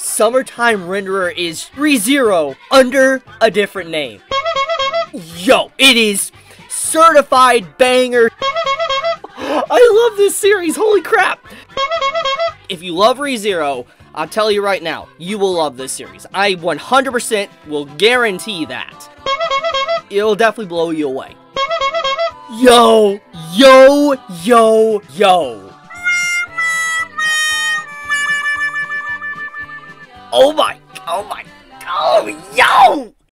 Summertime Renderer is ReZero under a different name. Yo, it is certified banger. I love this series, holy crap! If you love ReZero, I'll tell you right now, you will love this series. I 100% will guarantee that. It'll definitely blow you away. Yo, yo, yo, yo. Oh my, oh my, oh, yo!